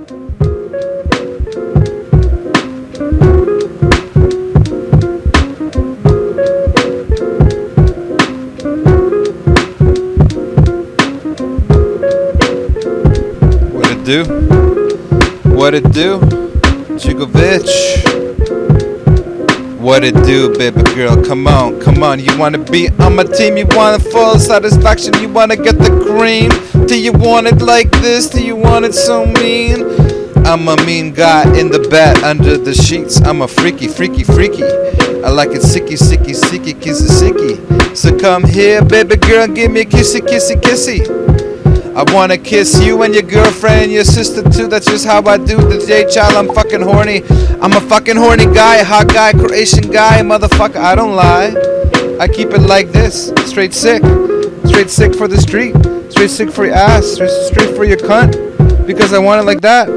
What it do? What it do? Jugovich. What it do, baby girl? Come on, come on. You wanna be on my team? You wanna full satisfaction? You wanna get the cream? Do you want it like this? Do you want it so mean? I'm a mean guy in the bed under the sheets. I'm a freaky, freaky, freaky. I like it sicky, sicky, sicky, kissy, sicky. So come here, baby girl, give me a kissy, kissy, kissy. I wanna kiss you and your girlfriend your sister too. That's just how I do. J child, I'm fucking horny. I'm a fucking horny guy, hot guy, Croatian guy, motherfucker. I don't lie. I keep it like this, straight sick, straight sick for the street, straight sick for your ass, straight, for your cunt. Because I want it like that.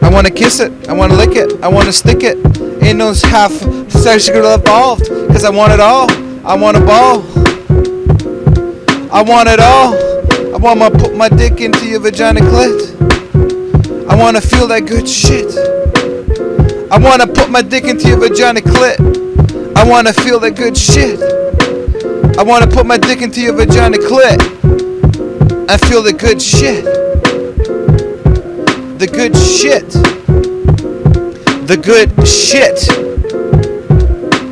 I wanna kiss it. I wanna lick it. I wanna stick it. Ain't no half sexual involved. Cause I want it all. I want a ball. I want it all. I wanna put my dick into your vagina clit. I wanna feel that good shit. I wanna put my dick into your vagina clit. I wanna feel that good shit. I wanna put my dick into your vagina clit. I feel the good shit. The good shit. The good shit.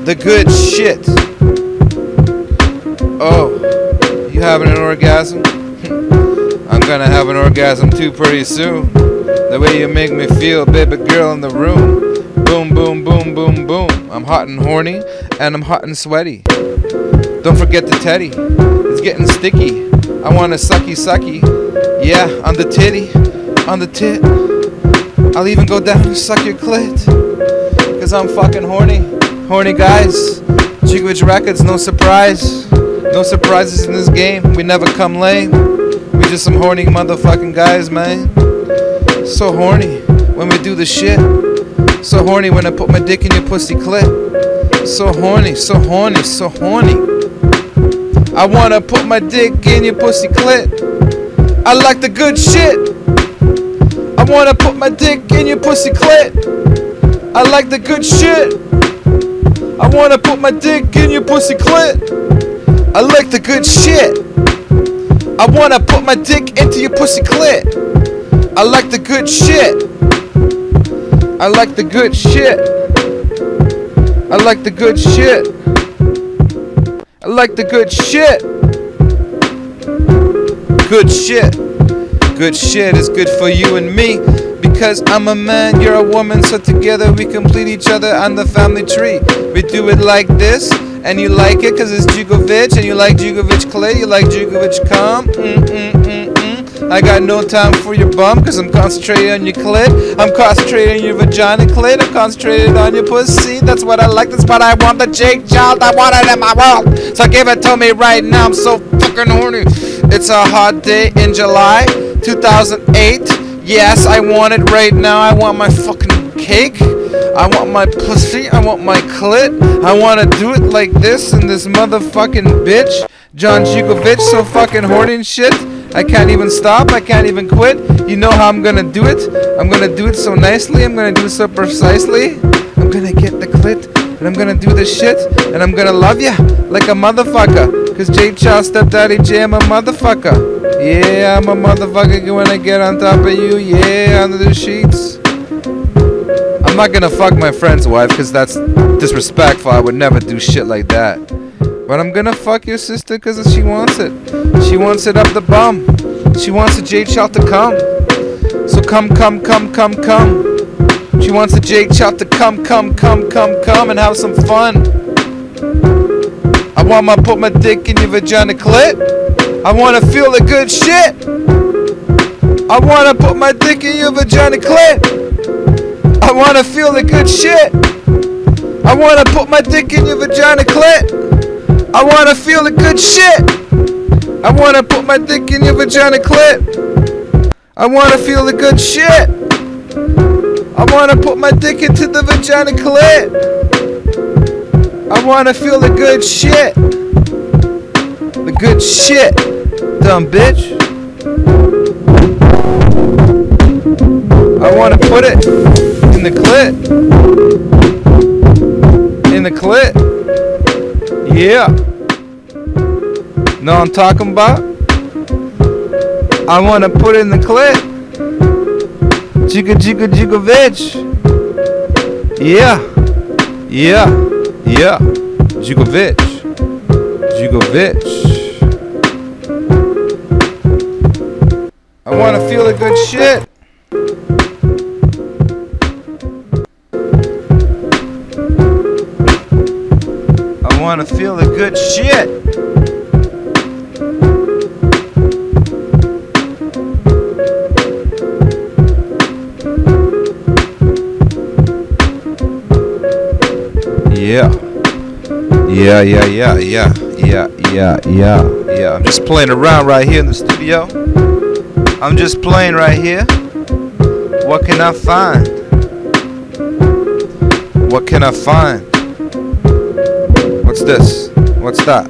The good shit. Oh, you having an orgasm? Gonna have an orgasm too pretty soon. The way you make me feel, baby girl in the room. Boom, boom, boom, boom, boom. I'm hot and horny, and I'm hot and sweaty. Don't forget the teddy, it's getting sticky. I want a sucky, sucky. Yeah, on the titty, on the tit. I'll even go down and suck your clit. Cause I'm fucking horny. Horny guys. Jugovich Records, no surprise. No surprises in this game. We never come lame. Just some horny motherfucking guys, man. So horny when we do the shit. So horny when I put my dick in your pussy clit. So horny, so horny, so horny. I wanna put my dick in your pussy clit. I like the good shit. I wanna put my dick in your pussy clit. I like the good shit. I wanna put my dick in your pussy clit. I like the good shit. I wanna put my dick into your pussy clit. I like the good shit. I like the good shit. I like the good shit. I like the good shit. Good shit. Good shit is good for you and me. Because I'm a man, you're a woman, so together we complete each other on the family tree. We do it like this, and you like it because it's Jugovich, and you like Jugovich clay, you like Jugovich cum. Mm-mm-mm-mm. I got no time for your bum because I'm concentrated on your clit. I'm concentrated on your vagina clit. I'm concentrated on your pussy. That's what I like. That's what I want. The J child, I want it in my world. So give it to me right now. I'm so fucking horny. It's a hot day in July 2008. Yes, I want it right now. I want my fucking cake. I want my pussy. I want my clit. I want to do it like this and this motherfucking bitch. John Jugovich, so fucking horny shit. I can't even stop. I can't even quit. You know how I'm gonna do it. I'm gonna do it so nicely. I'm gonna do it so precisely. I'm gonna get the clit. And I'm gonna do this shit. And I'm gonna love ya like a motherfucker. Cause J Child Stepdaddy J, I'm a motherfucker. Yeah, I'm a motherfucker when I get on top of you. Yeah, under the sheets. I'm not gonna fuck my friend's wife because that's disrespectful. I would never do shit like that. But I'm gonna fuck your sister because she wants it. She wants it up the bum. She wants a J Child to come. So come, come, come, come, come. She wants a J Child to come, come, come, come, come and have some fun. I want my put my dick in your vagina clit. I wanna feel the good shit. I wanna put my dick in your vagina clit. I wanna feel the good shit. I wanna put my dick in your vagina clit. I wanna feel the good shit. I wanna put my dick in your vagina clit. I wanna feel the good shit. I wanna put my dick into the vagina clit. I wanna feel the good shit. The good shit dumb bitch. I I wanna put it in the clit. In the clit. Yeah. Know what I'm talking about? I wanna put it in the clit. Jigga jigga jigga bitch. Yeah. Yeah. Yeah. Jugovich. Jugovich. I wanna feel the good shit. I wanna feel the good shit. Yeah. Yeah, yeah, yeah, yeah, yeah, yeah, yeah, yeah. I'm just playing around right here in the studio. I'm just playing right here. What can I find? What can I find? What's this? What's that?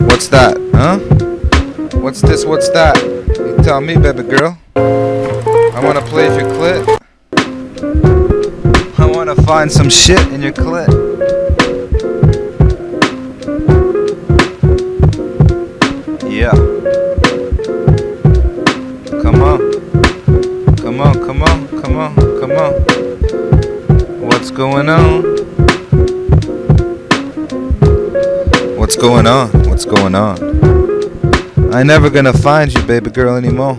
What's that? Huh? What's this? What's that? You tell me, baby girl. I wanna play with your clit. I wanna find some shit in your clit. Yeah. Come on. Come on, come on, come on, come on. What's going on? What's going on? What's going on? I never gonna find you, baby girl, anymore.